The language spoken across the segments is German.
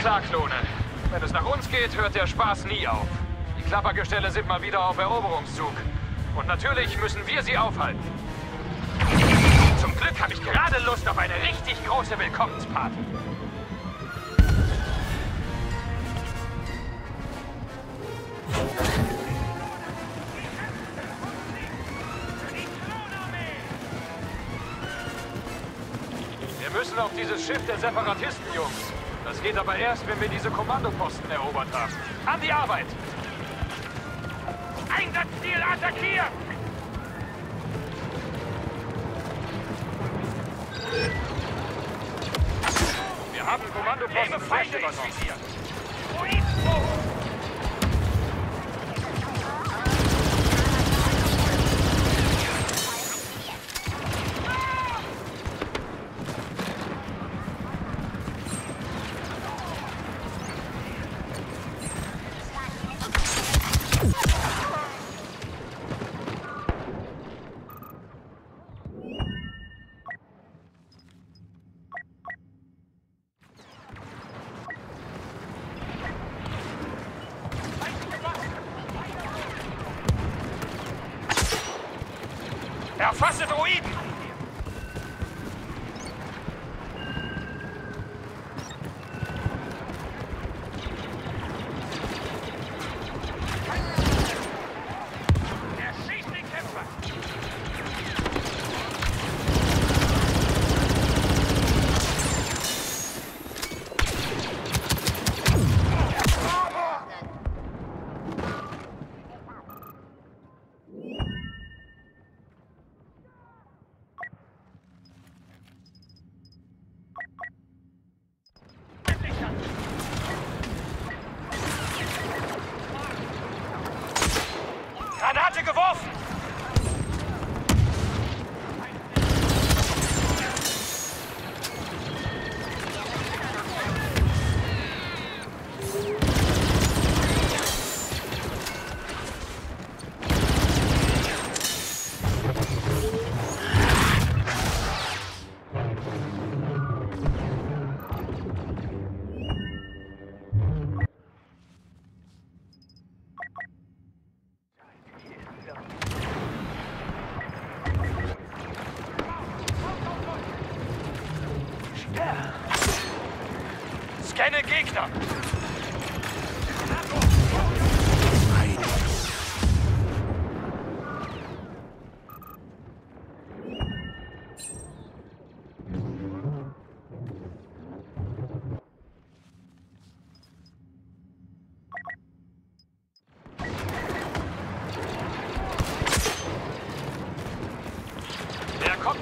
klar, Klone. Wenn es nach uns geht, hört der Spaß nie auf. Die Klappergestelle sind mal wieder auf Eroberungszug. Und natürlich müssen wir sie aufhalten. Zum Glück habe ich gerade Lust auf eine richtig große Willkommensparty. Wir müssen auf dieses Schiff der Separatisten, Jungs. Das geht aber erst, wenn wir diese Kommandoposten erobert haben. An die Arbeit! Einsatzziel attackiert! Wir haben Kommandoposten fest übernommen. Erfasse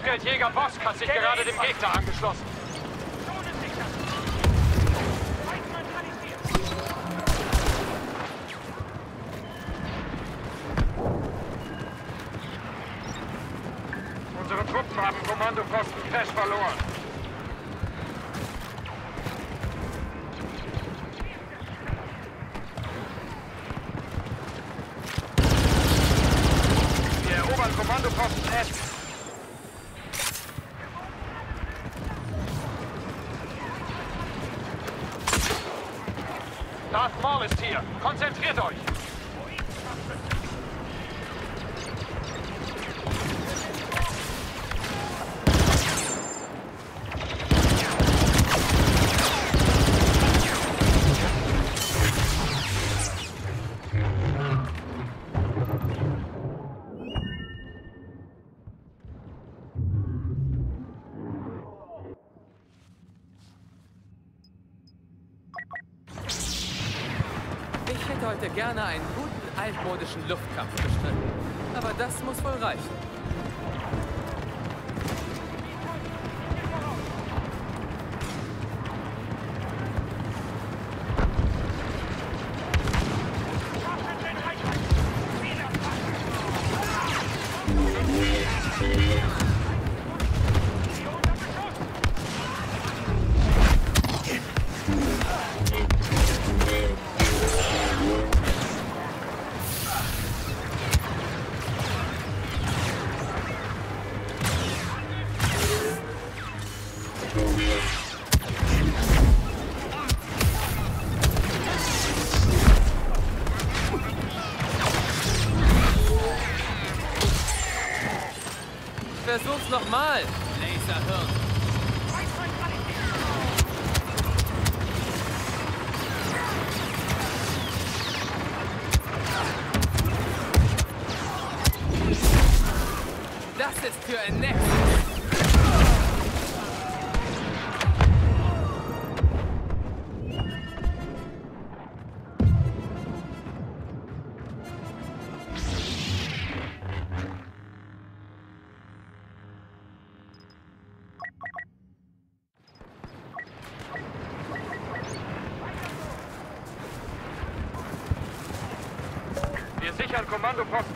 Kopfgeldjäger Bosk hat sich gerade dem Gegner angeschlossen. position. Look Kommandoposten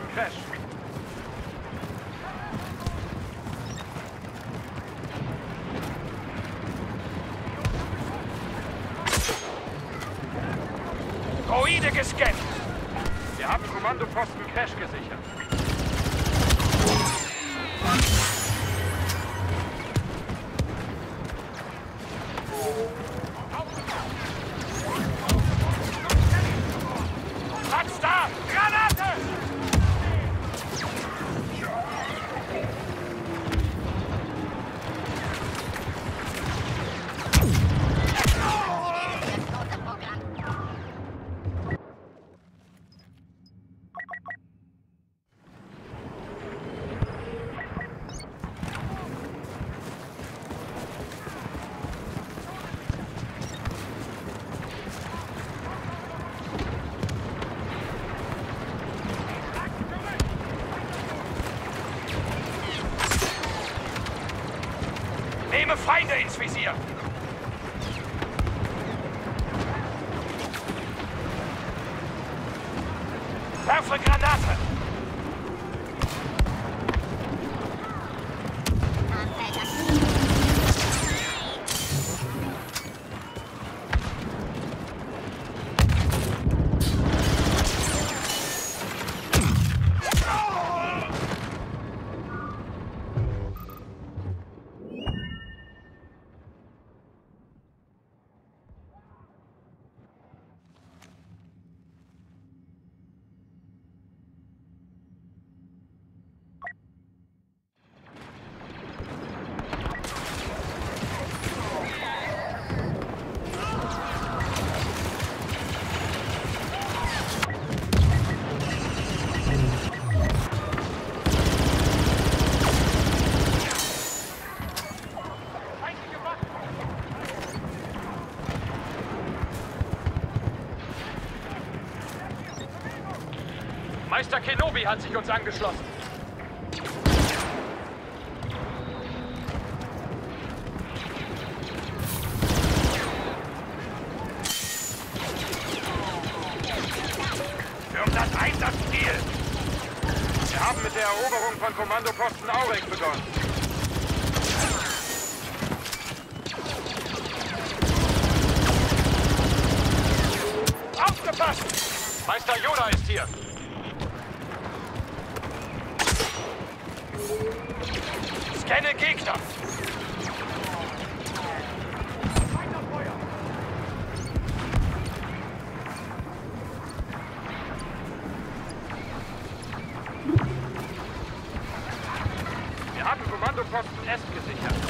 Feinde ins Visier! Kenobi hat sich uns angeschlossen. Das Einsatzziel! Wir haben mit der Eroberung von Kommandoposten Aurek begonnen. Aufgepasst! Meister Yoda ist hier. Scanne Gegner. Wir haben Kommandoposten S gesichert.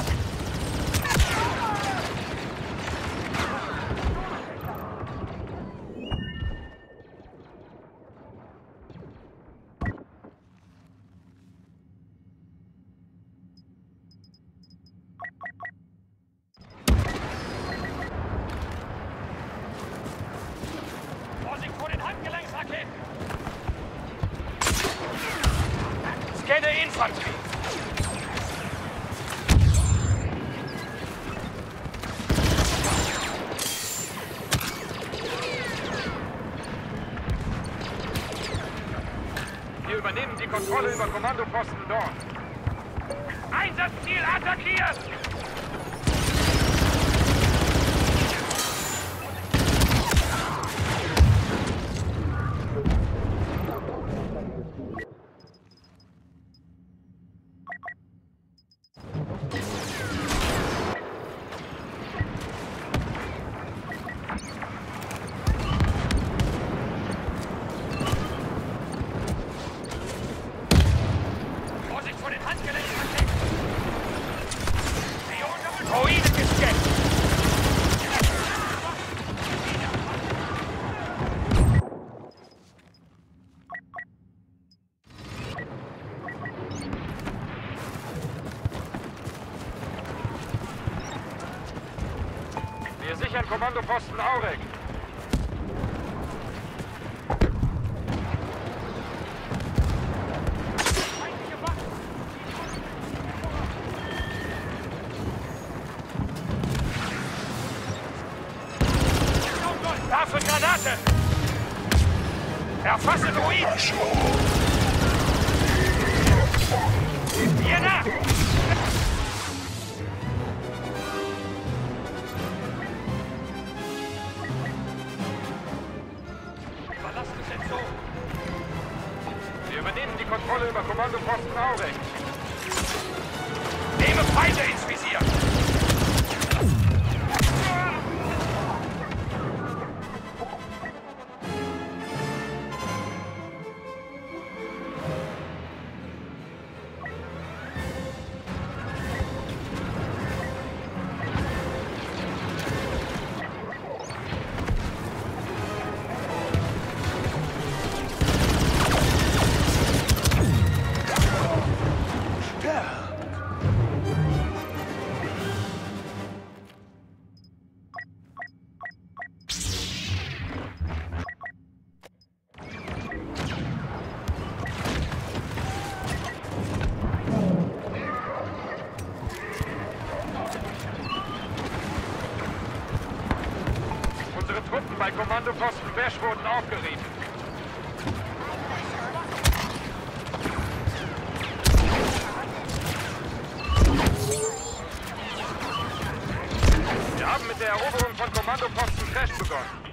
Truppen bei Kommandoposten Bash wurden aufgerieben. Wir haben mit der Eroberung von Kommandoposten Crash begonnen.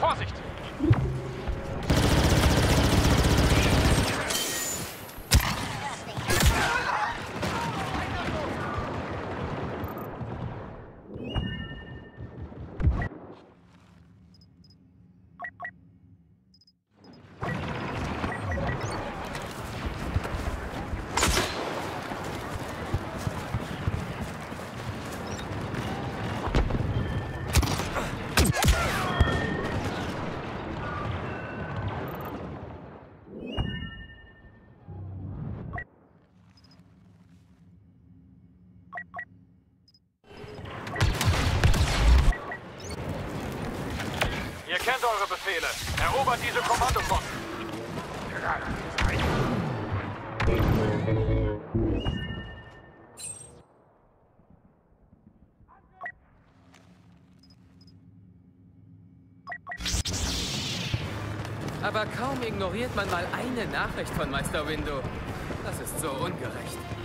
Bosch ist Erobert diese Kommandoposten. Aber kaum ignoriert man mal eine Nachricht von Meister Window. Das ist so ungerecht.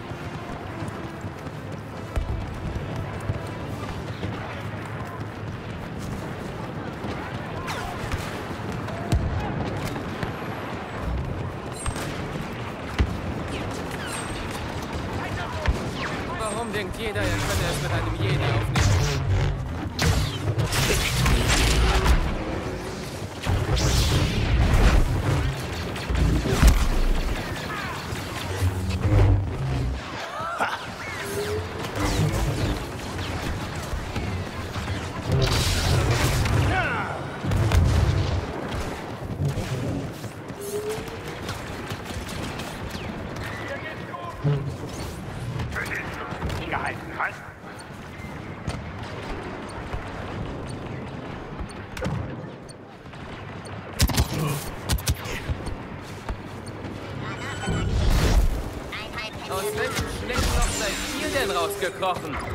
off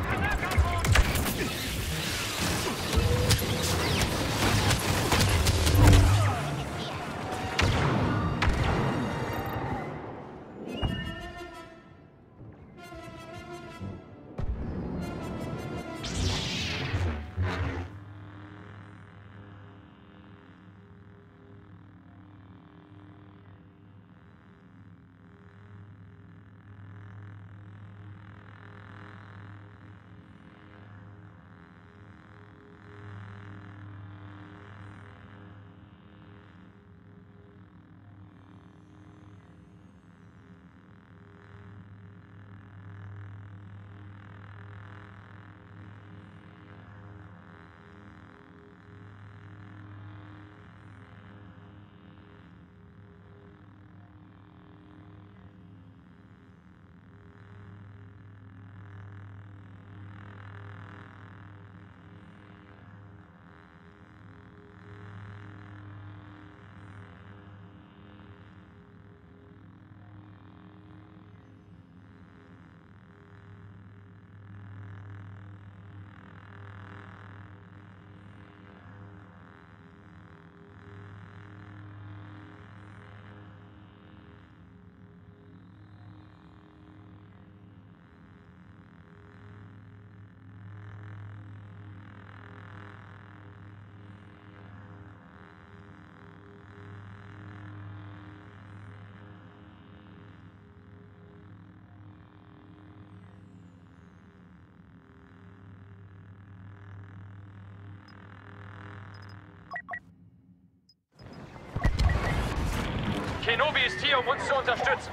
Novi ist hier, um uns zu unterstützen.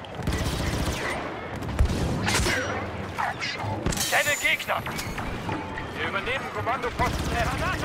Kenne Gegner! Wir übernehmen Kommandoposten F.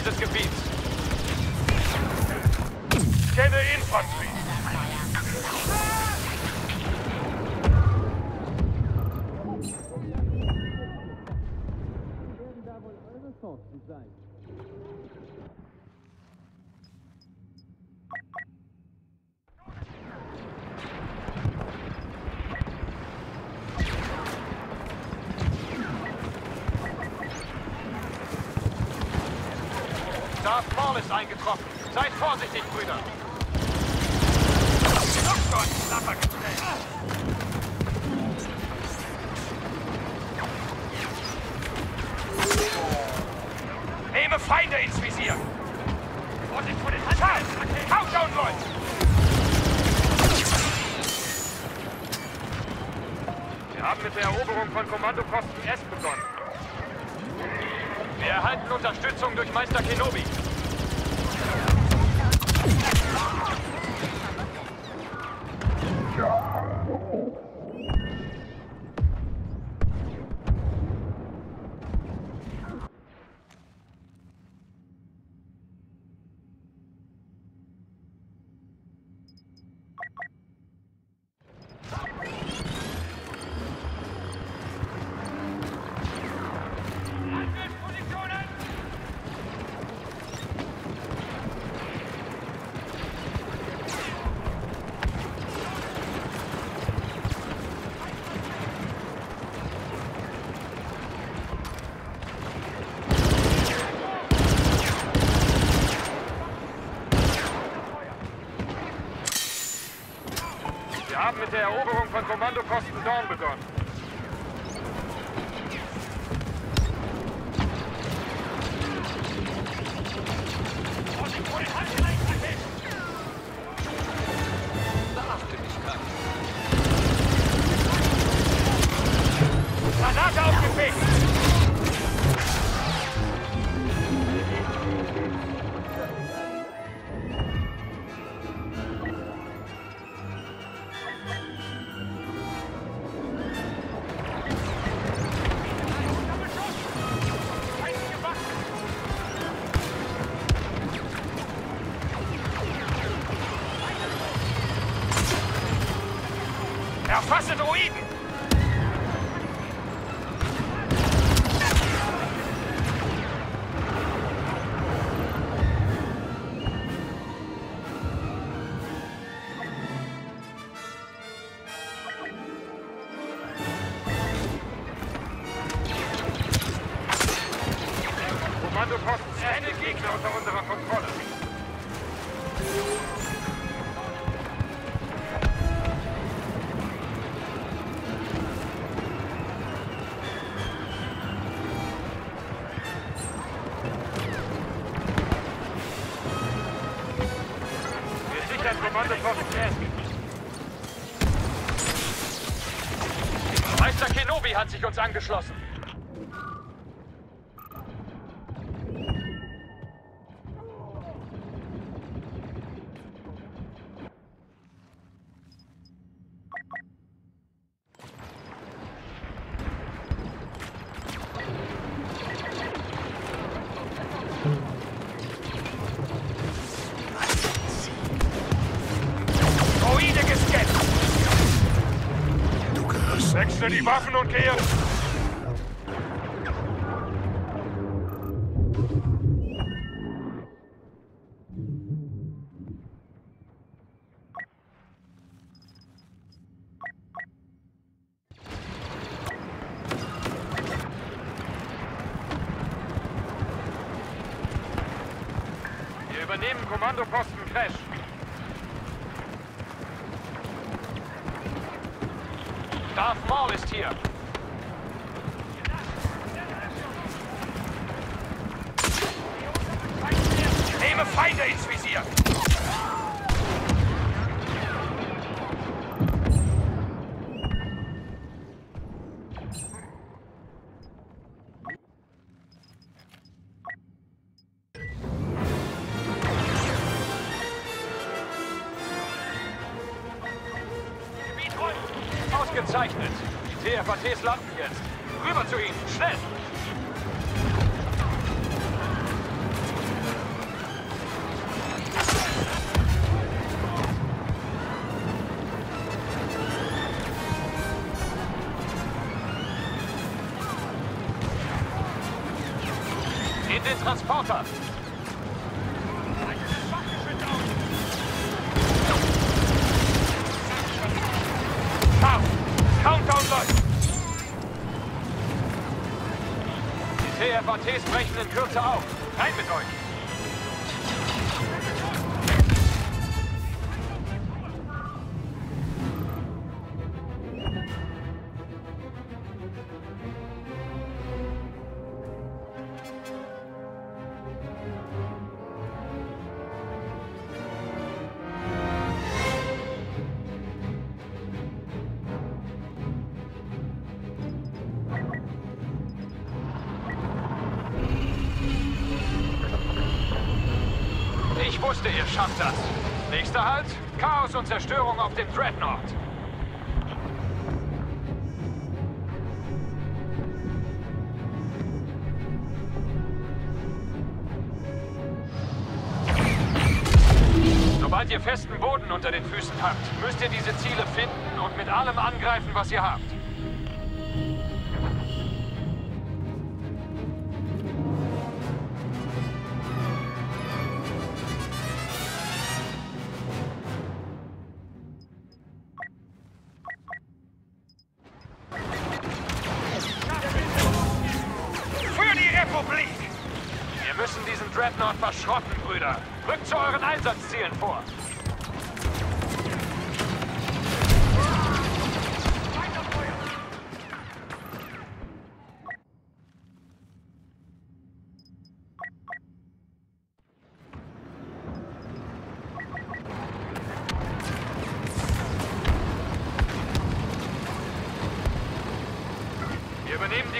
dieses Gebiets. Kenne Infanterie. Kommandokosten Kommando Kosten Dorn begonnen. Mr. Kenobi hat sich uns angeschlossen. Seht den Transporter! Countdown läuft! Die CFATs brechen in Kürze auf. Rein mit euch!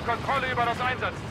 Die Kontrolle über das Einsatzziel.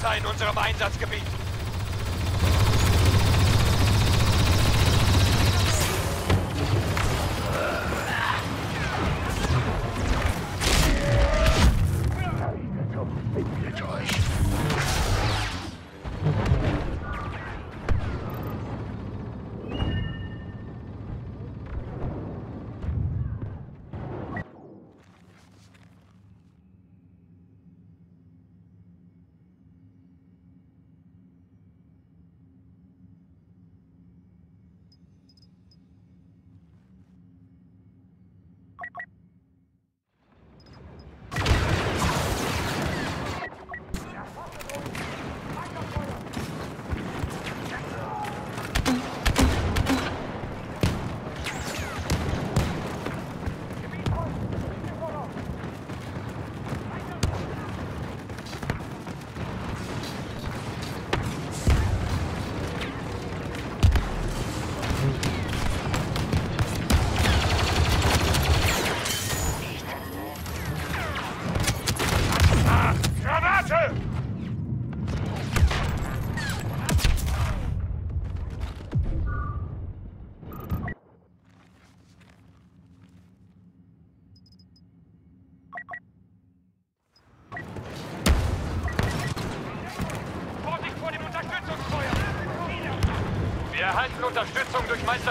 Verbündeter in unserem Einsatzgebiet.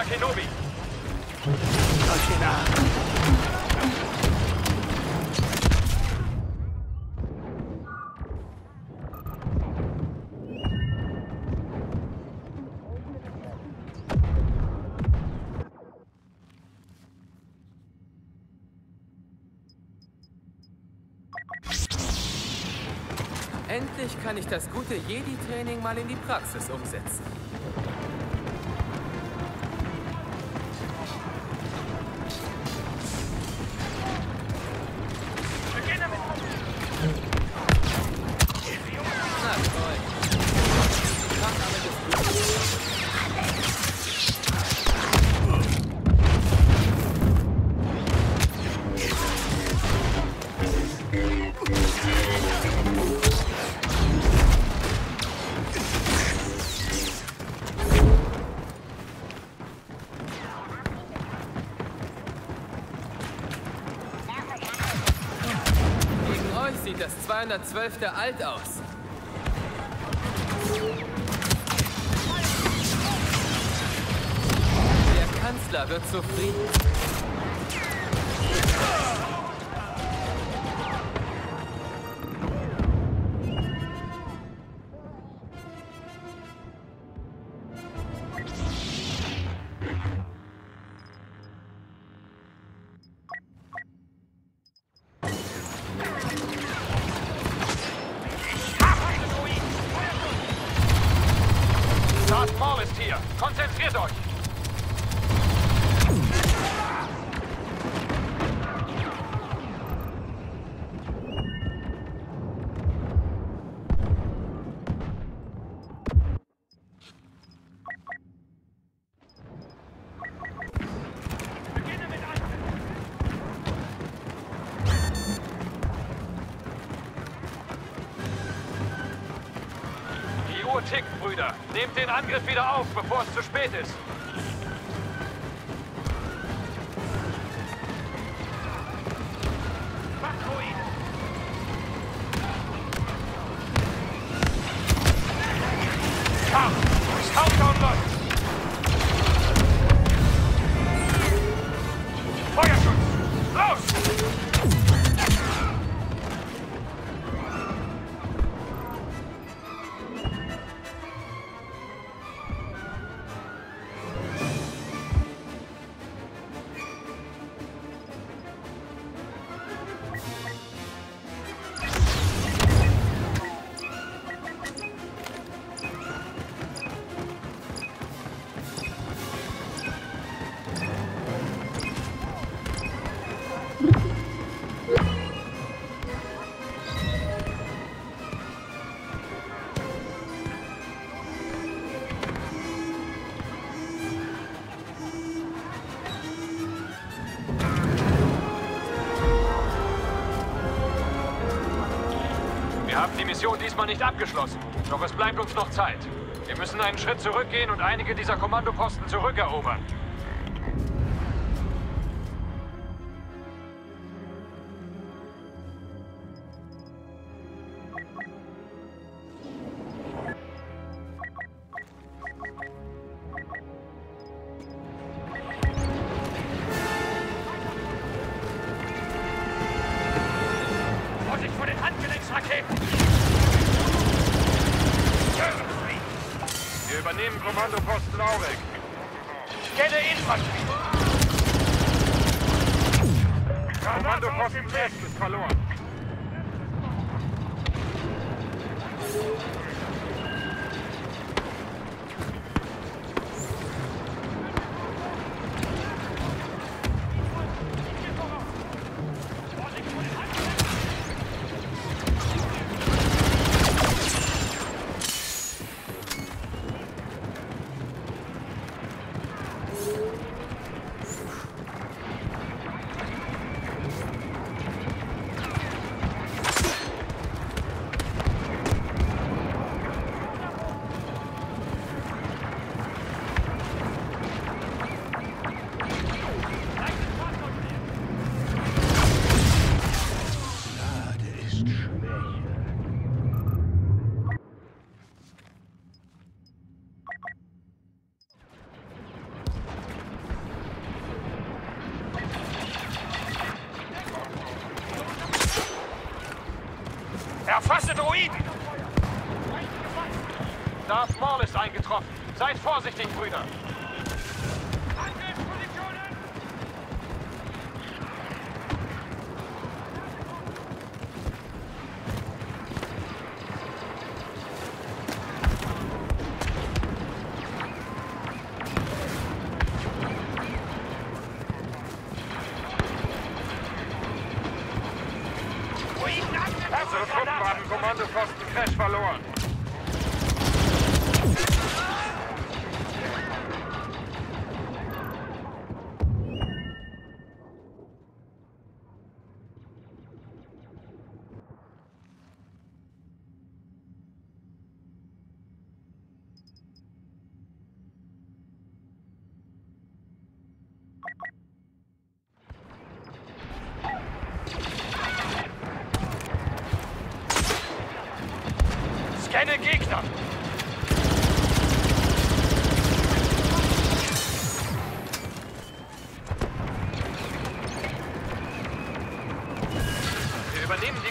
Unterstützung durch Meister Kenobi. Endlich kann ich das gute Jedi-Training mal in die Praxis umsetzen. 212 der Alt aus. Der Kanzler wird zufrieden. Angriff wieder auf, bevor es zu spät ist. Mission diesmal nicht abgeschlossen. Doch es bleibt uns noch Zeit. Wir müssen einen Schritt zurückgehen und einige dieser Kommandoposten zurückerobern.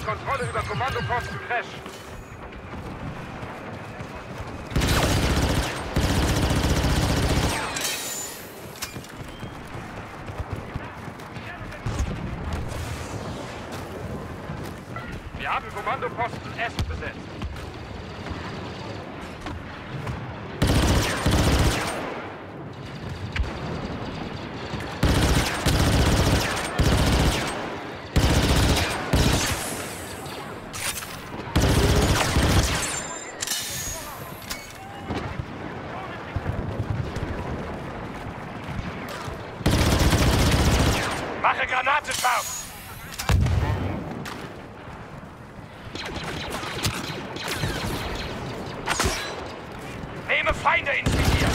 Kontrolle über Kommandoposten Crash. Wir haben Kommandoposten S besetzt. Mache Granate scharf! Nehme Feinde ins Visier!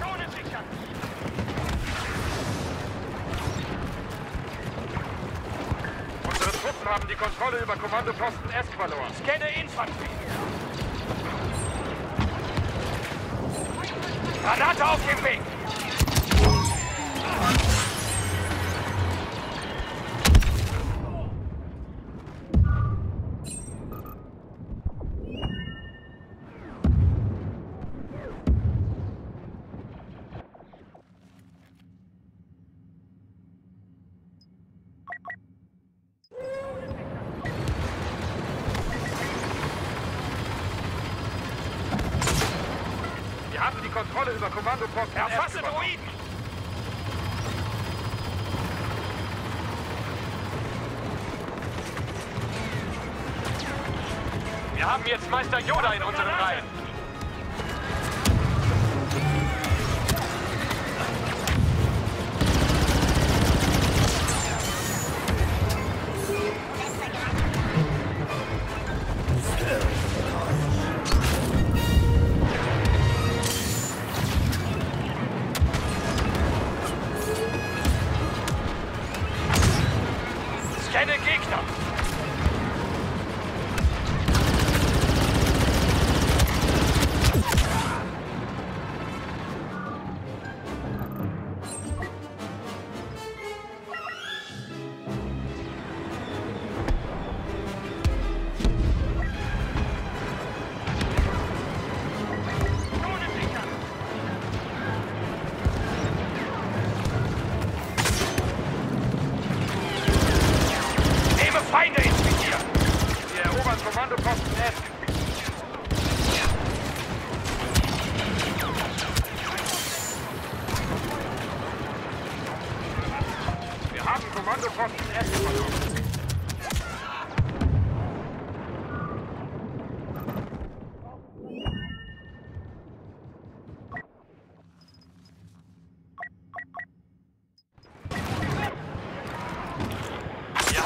Zone sichern! Unsere Truppen haben die Kontrolle über Kontrolle über Kommandoposten Erfasse. Droiden! Wir haben jetzt Meister Yoda in unseren Reihen.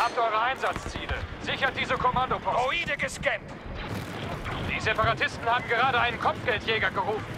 Habt eure Einsatzziele. Sichert diese Kommandoposten. Droide gescannt! Die Separatisten haben gerade einen Kopfgeldjäger gerufen.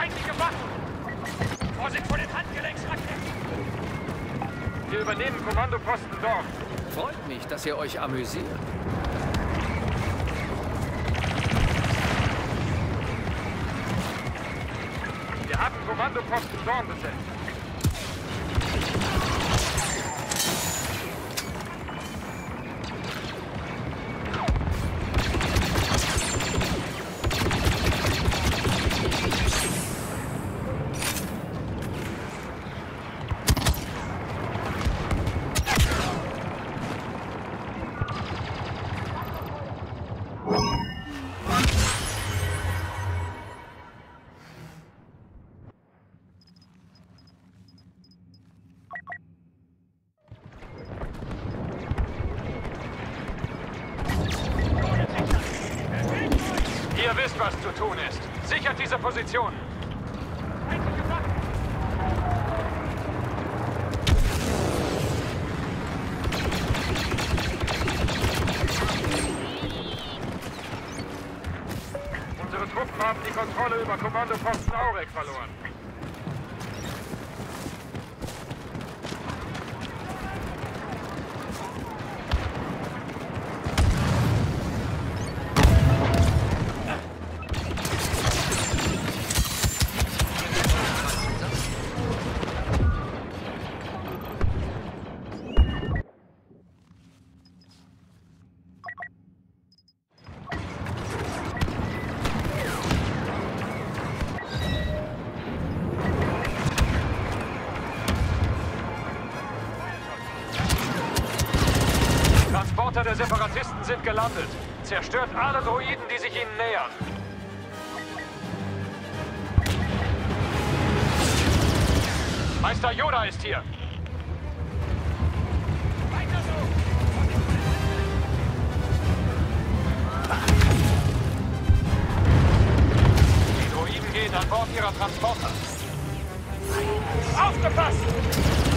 Feindliche Waffen! Vorsicht vor den Handgelenksraketen! Wir übernehmen Kommandoposten dort. Freut mich, dass ihr euch amüsiert. Wir haben Kommandoposten Dorn besetzt. Position. Separatisten sind gelandet. Zerstört alle Droiden, die sich ihnen nähern. Meister Yoda ist hier. Weiter so! Die Droiden gehen an Bord ihrer Transporter. Aufgepasst!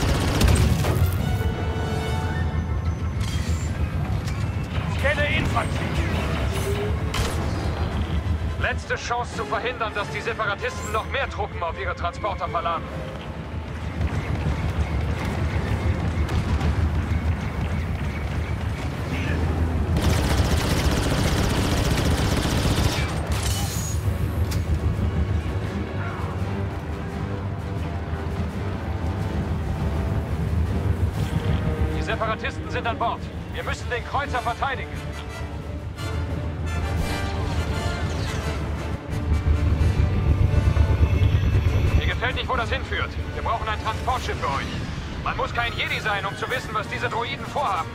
Scanne Infanterie! Letzte Chance zu verhindern, dass die Separatisten noch mehr Truppen auf ihre Transporter verladen. Die Separatisten sind an Bord. Wir müssen den Kreuzer sein, um zu wissen, was diese Droiden vorhaben.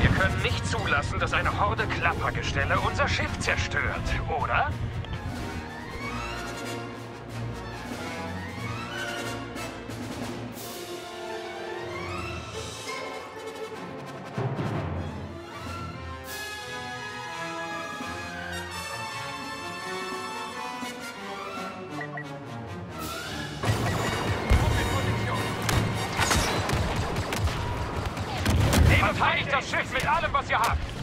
Wir können nicht zulassen, dass eine Horde Klappergestelle unser Schiff zerstört, das Schiff mit allem, was ihr habt.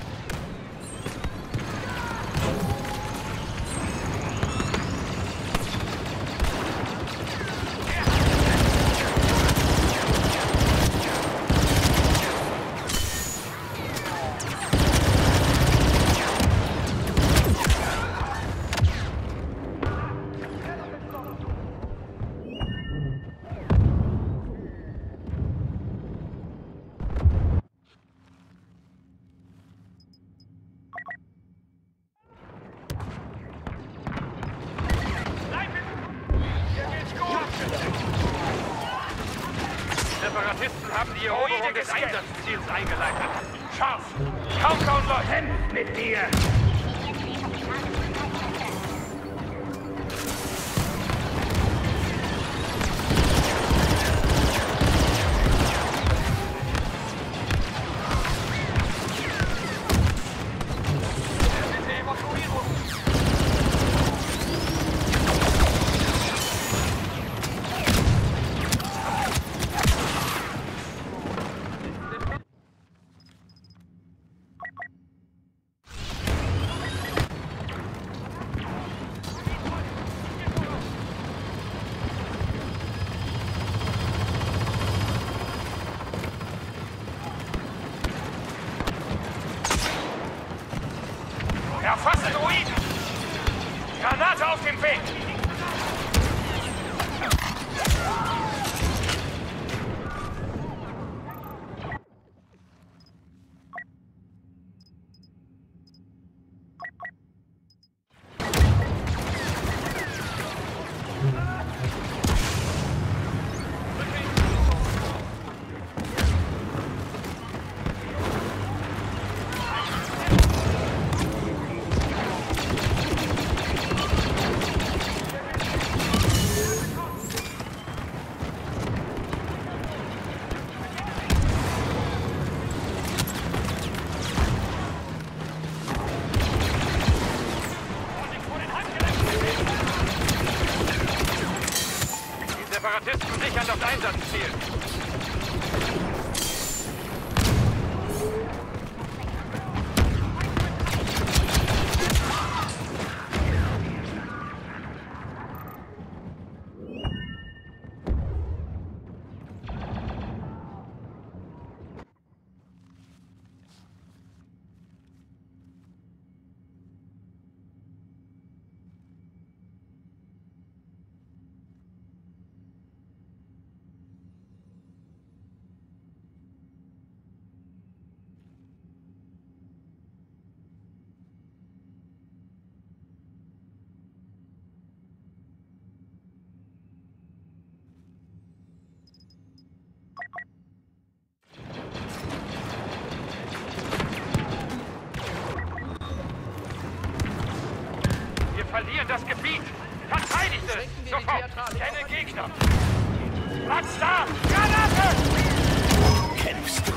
Platz da! Granate! Kämpfst du?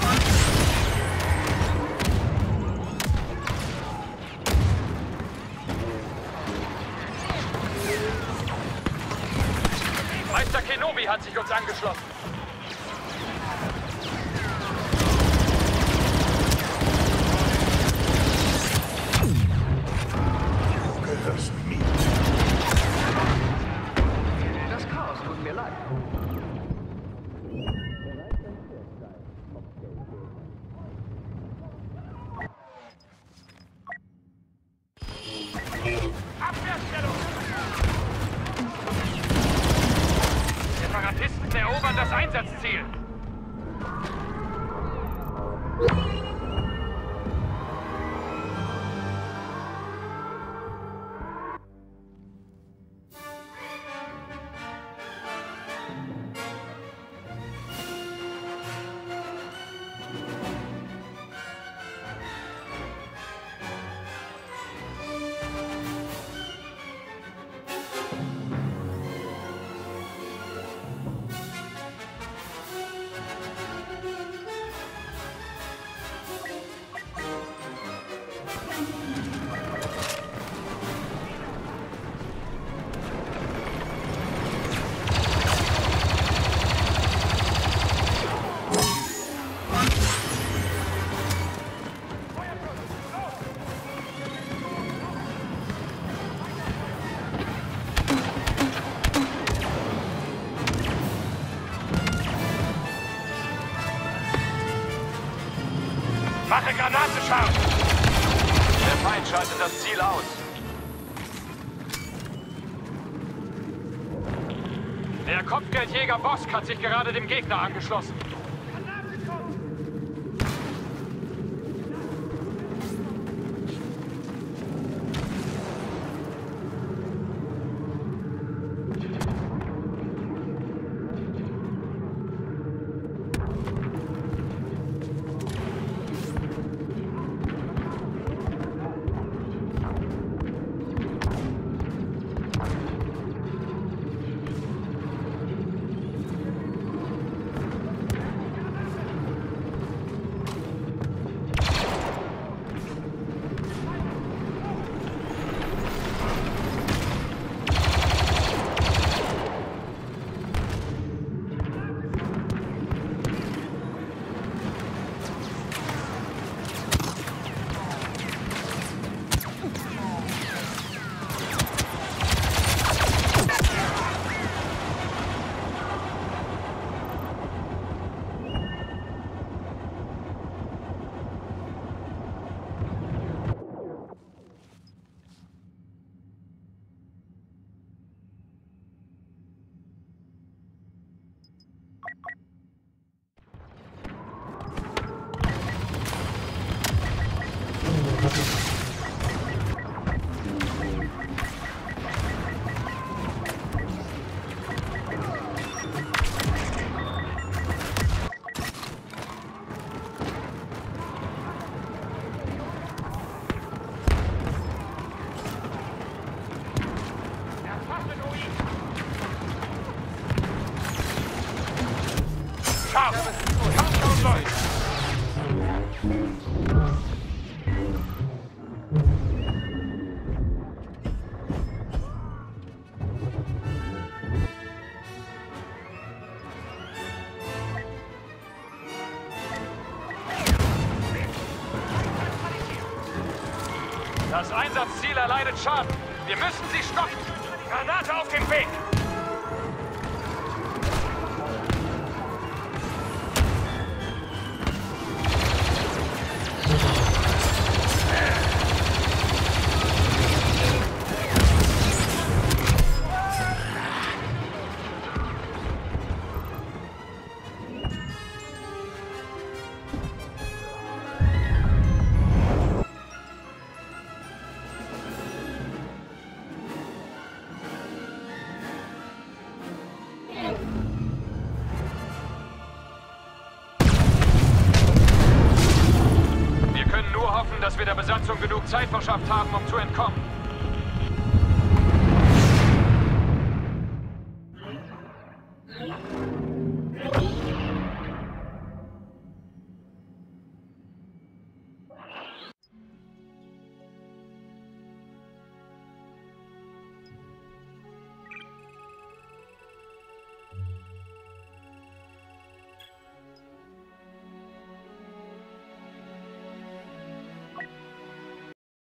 Meister Kenobi hat sich uns angeschlossen. Mache Granate scharf! Der Feind schaltet das Ziel aus. Der Kopfgeldjäger Bosk hat sich gerade dem Gegner angeschlossen. Erleidet Schaden. Wir müssen sie stoppen. Granate auf dem Weg!